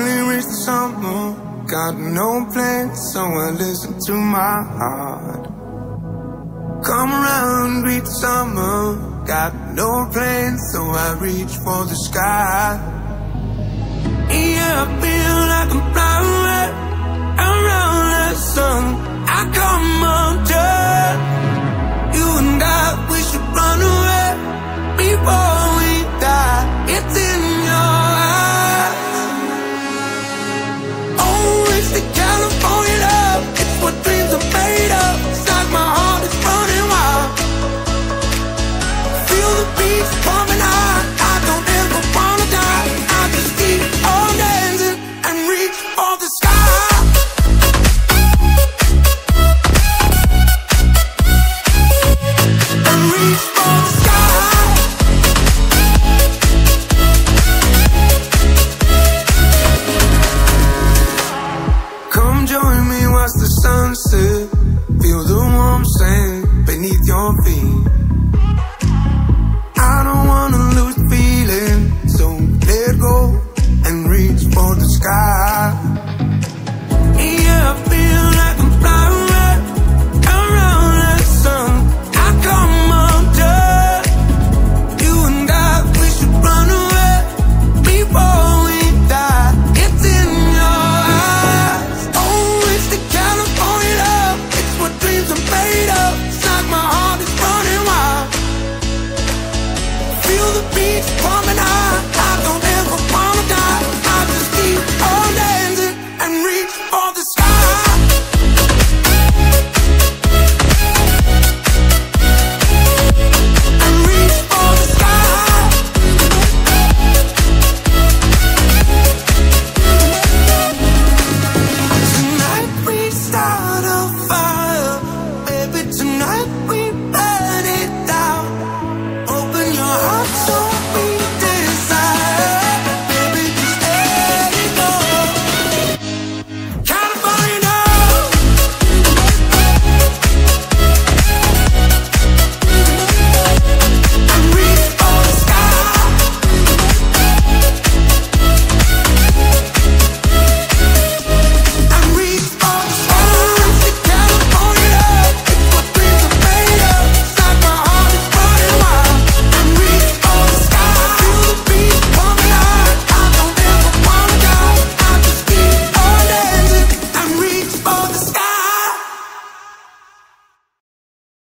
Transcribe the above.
finally reached the summer. Got no plans, so I listen to my heart. Come around, reach the summer. Got no plans, so I reach for the sky. Yeah, I feel like I'm on feet. It's